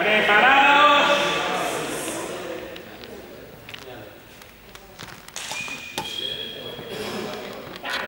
Preparado.